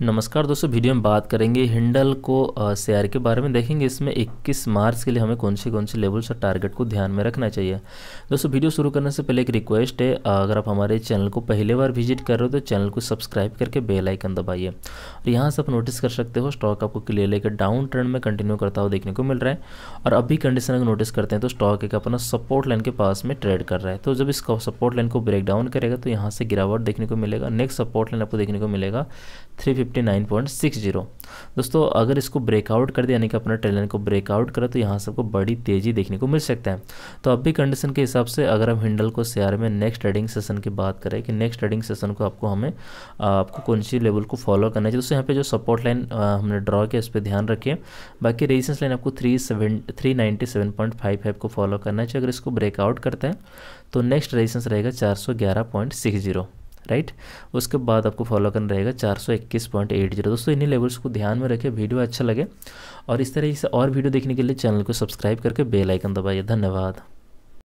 नमस्कार दोस्तों, वीडियो में बात करेंगे हिंडल को शेयर के बारे में। देखेंगे इसमें 21 मार्च के लिए हमें कौन से कौन से लेवल्स और टारगेट को ध्यान में रखना चाहिए। दोस्तों, वीडियो शुरू करने से पहले एक रिक्वेस्ट है अगर आप हमारे चैनल को पहले बार विज़िट कर रहे हो तो चैनल को सब्सक्राइब करके बेल आइकन दबाइए। और यहाँ से आप नोटिस कर सकते हो, स्टॉक आपको क्लियर लेकर डाउन ट्रेंड में कंटिन्यू करता हुआ देखने को मिल रहा है। और अभी कंडीशन अगर नोटिस करते हैं तो स्टॉक एक अपना सपोर्ट लाइन के पास में ट्रेड कर रहा है। तो जब इसका सपोर्ट लाइन को ब्रेक डाउन करेगा तो यहाँ से गिरावट देखने को मिलेगा। नेक्स्ट सपोर्ट लाइन आपको देखने को मिलेगा, थ्री सिक्स ज़ीरो दोस्तों, अगर इसको ब्रेकआउट कर दिया, यानी कि अपना ट्रेलर को ब्रेकआउट करें तो यहाँ से आपको बड़ी तेज़ी देखने को मिल सकता है। तो अब भी कंडीशन के हिसाब से अगर हम हिंडल को शेयर में नेक्स्ट ट्रेडिंग सेशन की बात करें, कि नेक्स्ट ट्रेडिंग सेशन को आपको हमें आपको कौन सी लेवल को फॉलो करना चाहिए दोस्तों यहाँ पे जो सपोर्ट लाइन हमने ड्रॉ किया इस पर ध्यान रखिए। बाकी रेजिस्टेंस लाइन आपको three seven three ninety seven point five five को फॉलो करना चाहिए, अगर इसको ब्रेकआउट करते हैं तो नेक्स्ट रेजिस्टेंस रहेगा चार सौ ग्यारह पॉइंट सिक्स ज़ीरो राइट? उसके बाद आपको फॉलो करना रहेगा चार सौ इक्कीस पॉइंट एट ज़ीरो। दोस्तों, इन्हीं लेवल्स को ध्यान में रखें, वीडियो अच्छा लगे और इस तरह से और वीडियो देखने के लिए चैनल को सब्सक्राइब करके बेल आइकन दबाइए। धन्यवाद।